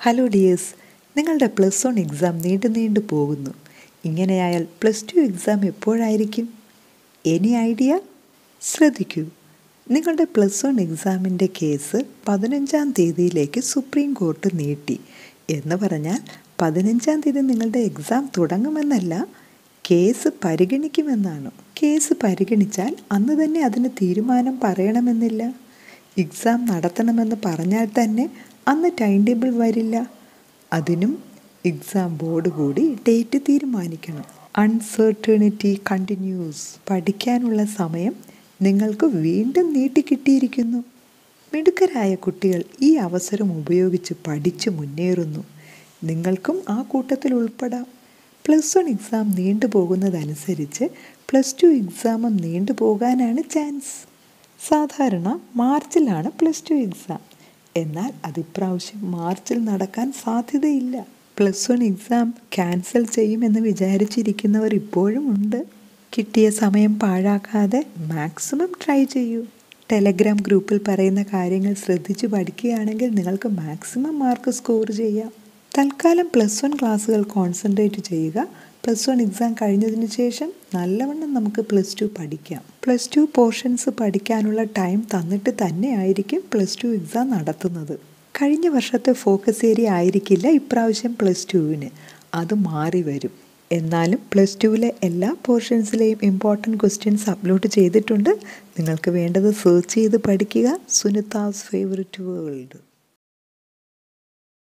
Hello dears നിങ്ങളുടെ plus one exam നീണ്ടു നീണ്ടു പോകുന്നു. ഇങ്ങനെയായാൽ പ്ലസ് ടു എക്സാം എപ്പോഴായിരിക്കും? എനി ഐഡിയ ശ്രദ്ധിക്കൂ. നിങ്ങളുടെ പ്ലസ് വൺ എക്സാമിന്റെ കേസ് പതിനഞ്ചാം തീയതിയിലേക്ക് സുപ്രീം കോർട്ട് നീട്ടി. എന്ന് പറഞ്ഞാൽ പതിനഞ്ചാം തീയതി നിങ്ങളുടെ എക്സാം തുടങ്ങുമെന്നല്ല കേസ് പരിഗണിക്കുമെന്നാണ്. കേസ് പരിഗണിച്ചാൽ അന്ന് തന്നെ അതിന് തീരുമാനം പറയണമെന്നില്ല. എക്സാം നടത്തണമെന്ന് പറഞ്ഞാൽ തന്നെ അന്ന് ടൈം ടേബിൾ വരില്ല. അതിനും എക്സാം ബോർഡ് കൂടി ഡേറ്റ് തീരുമാനിക്കണം. അൺസർട്ടേണിറ്റി കണ്ടിന്യൂസ് പഠിക്കാനുള്ള സമയം നിങ്ങൾക്ക് വീണ്ടും നീട്ടിക്കിട്ടിയിരിക്കുന്നു. മിടുക്കരായ കുട്ടികൾ ഈ അവസരം ഉപയോഗിച്ച് പഠിച്ചു മുന്നേറുന്നു. നിങ്ങൾക്കും ആ കൂട്ടത്തിൽ ഉൾപ്പെടാം. പ്ലസ് വൺ എക്സാം നീണ്ടുപോകുന്നതനുസരിച്ച് പ്ലസ് ടു എക്സാമും നീണ്ടുപോകാനാണ് ചാൻസ് സാധാരണ മാർച്ചിലാണ് പ്ലസ് ടു എക്സാം എന്നാൽ അതിപ്രാവശ്യം മാർച്ചിൽ നടക്കാൻ സാധ്യതയില്ല. പ്ലസ് വൺ എക്സാം ക്യാൻസൽ ചെയ്യുമെന്ന് വിചാരിച്ചിരിക്കുന്നവർ ഇപ്പോഴും ഉണ്ട്. കിട്ടിയ സമയം പാഴാക്കാതെ മാക്സിമം ട്രൈ ചെയ്യൂ. ടെലഗ്രാം ഗ്രൂപ്പിൽ പറയുന്ന കാര്യങ്ങൾ ശ്രദ്ധിച്ച് പഠിക്കുകയാണെങ്കിൽ നിങ്ങൾക്ക് മാക്സിമം മാർക്ക് സ്കോർ ചെയ്യാം. തൽക്കാലം പ്ലസ് വൺ ക്ലാസ്സുകൾ കോൺസെൻട്രേറ്റ് ചെയ്യുക. പ്ലസ് വൺ എക്സാം കഴിഞ്ഞതിന് ശേഷം നല്ലവണ്ണം നമുക്ക് പ്ലസ് ടു പഠിക്കാം. പ്ലസ് ടു പോർഷൻസ് പഠിക്കാനുള്ള ടൈം തന്നിട്ട് തന്നെ ആയിരിക്കും പ്ലസ് ടു എക്സാം നടത്തുന്നത്. കഴിഞ്ഞ വർഷത്തെ ഫോക്കസ് ഏരിയ ആയിരിക്കില്ല ഇപ്രാവശ്യം പ്ലസ് ടുവിന്. അത് മാറി വരും. എന്നാലും പ്ലസ് ടുവിലെ എല്ലാ പോർഷൻസിലെയും ഇമ്പോർട്ടന്റ് ക്വസ്റ്റ്യൻസ് അപ്ലോഡ് ചെയ്തിട്ടുണ്ട്. നിങ്ങൾക്ക് വേണ്ടത് സെർച്ച് ചെയ്ത് പഠിക്കുക. Sunita's favourite world